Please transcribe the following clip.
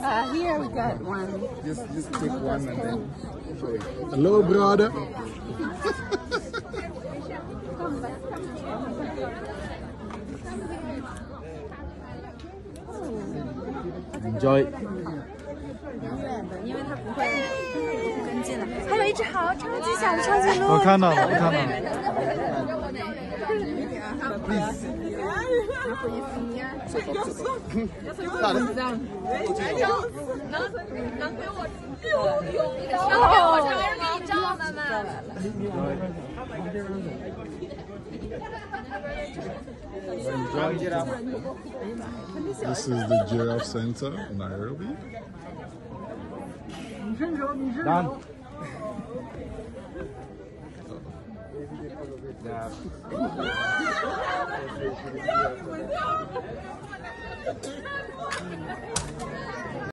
Uh, here we got one. Just, just take one and then show it. Hello, brother. Enjoy. 因为它不会跟进了。还有一只好超级小的长颈鹿，我看到了，我看到了。 This is the Giraffe Center, in Nairobi. Done. 我要你们我，要。